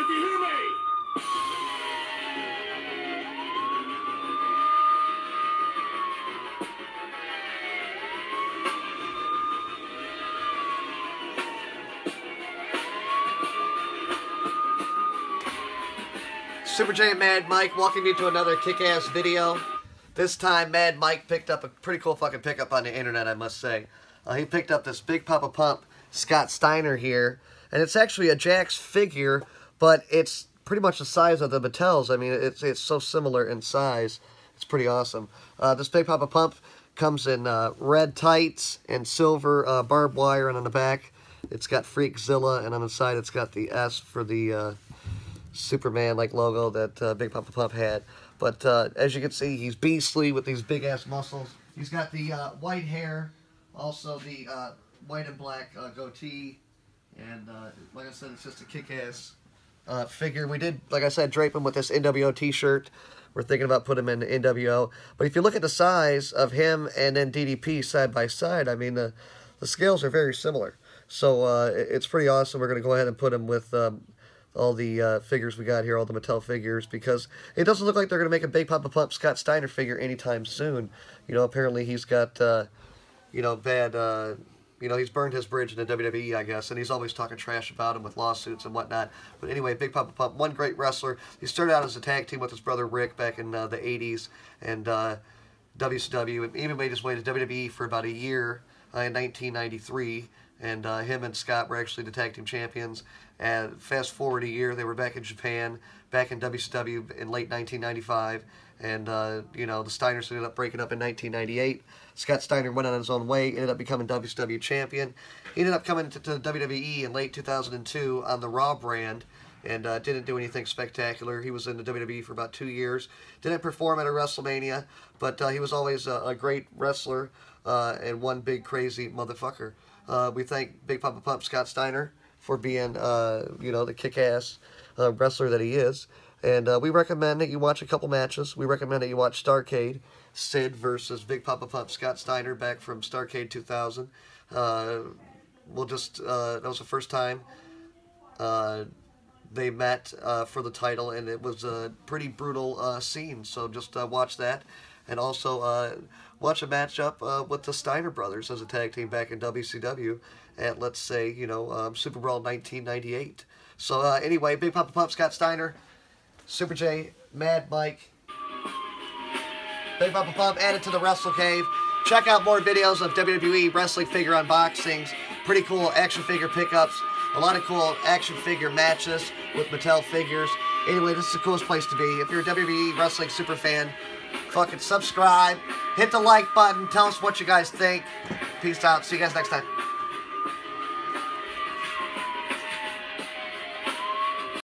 If you hear me! Super J Mad Mike walking into another kick-ass video. This time, Mad Mike picked up a pretty cool fucking pickup on the internet, I must say. Uh, he picked up this Big Papa Pump Scott Steiner here, and it's actually a Jakks figure but it's pretty much the size of the Mattels. I mean, it's it's so similar in size. It's pretty awesome. Uh, this Big Papa Pump comes in uh, red tights and silver uh, barbed wire, and on the back, it's got Freakzilla, and on the side, it's got the S for the uh, Superman-like logo that uh, Big Papa Pump had. But uh, as you can see, he's beastly with these big-ass muscles. He's got the white hair, also the white and black goatee, and like I said, it's just a kick-ass uh, figure. We did, like I said, drape him with this NWO t-shirt. We're thinking about putting him in NWO. But if you look at the size of him and then DDP side by side, I mean, the, the scales are very similar. So uh, it's pretty awesome. We're going to go ahead and put him with um, all the uh, figures we got here, all the Mattel figures, because it doesn't look like they're going to make a Big Papa Pump Scott Steiner figure anytime soon. You know, apparently he's got, uh, you know, bad, uh, you know, he's burned his bridge in the WWE, I guess, and he's always talking trash about him with lawsuits and whatnot. But anyway, Big Papa Pump, one great wrestler. He started out as a tag team with his brother Rick back in uh, the 80s, and uh, WCW, and even made his way to WWE for about a year uh, in 1993 and uh, him and Scott were actually the tag team champions. And fast forward a year, they were back in Japan, back in WCW in late 1995, and uh, you know the Steiners ended up breaking up in 1998. Scott Steiner went on his own way, ended up becoming WCW champion. He ended up coming to, to WWE in late 2002 on the Raw brand. And uh, didn't do anything spectacular. He was in the WWE for about two years. Didn't perform at a WrestleMania, but uh, he was always a, a great wrestler uh, and one big crazy motherfucker. Uh, we thank Big Papa Pump Scott Steiner for being, uh, you know, the kick-ass uh, wrestler that he is. And uh, we recommend that you watch a couple matches. We recommend that you watch Starcade, Sid versus Big Papa Pump Scott Steiner back from Starcade 2000. Uh, we'll just, uh, that was the first time they met for the title, and it was a pretty brutal scene. So just watch that. And also, watch a matchup uh, with the Steiner brothers as a tag team back in WCW at, let's say, you know, um, SuperBrawl 1998. So uh, anyway, Big Papa Pump, Scott Steiner, Super J, Mad Mike, Big Papa Pump added to the WrestleKave. Check out more videos of WWE wrestling figure unboxings, pretty cool action figure pickups, a lot of cool action figure matches with Mattel figures. Anyway, this is the coolest place to be. If you're a WWE wrestling super fan, fucking subscribe, hit the like button, tell us what you guys think. Peace out. See you guys next time.